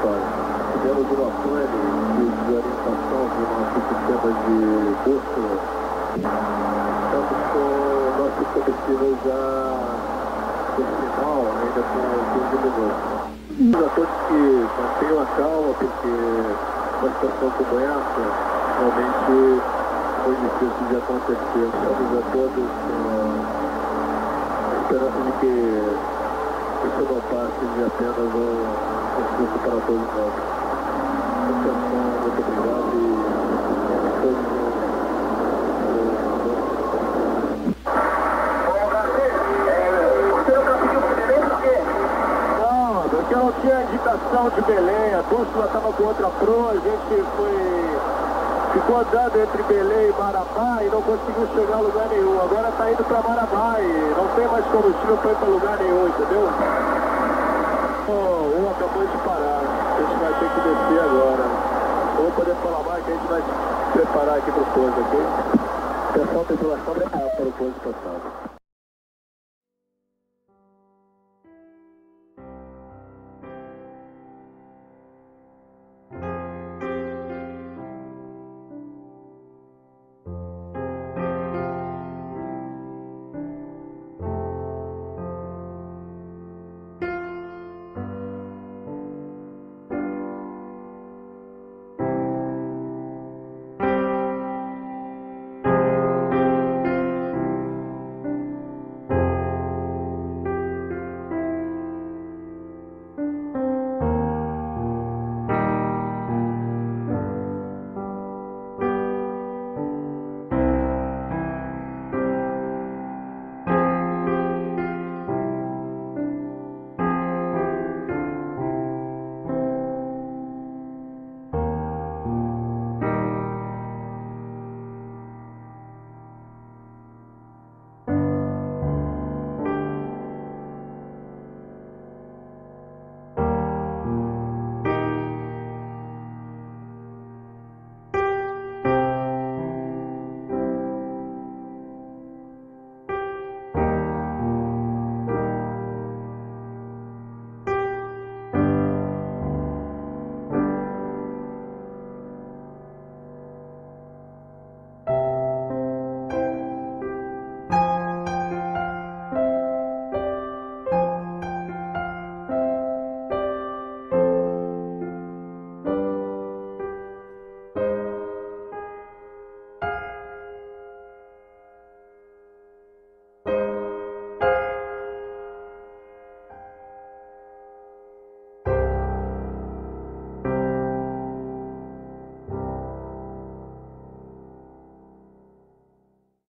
controle de desorientação do nosso sistema de bússola. Estamos com o nosso combustível já no final, ainda com 15 minutos. A todos que mantenham a calma, porque uma situação como essa realmente foi difícil de acontecer. Estamos a todos com a esperança de que isso não passe de apenas um, susto para todos nós. Muito obrigado e todos porque não tinha indicação de Belém, a bússola estava com outra proa, a gente foi ficou andando entre Belém e Marabá e não conseguiu chegar a lugar nenhum. Agora está indo para Marabá e não tem mais combustível para ir para lugar nenhum, entendeu? Oh, um acabou de parar. A gente vai ter que descer agora. Vou poder falar mais que a gente vai se preparar aqui para o pouso, ok? Pessoal, tripulação, preparar para o.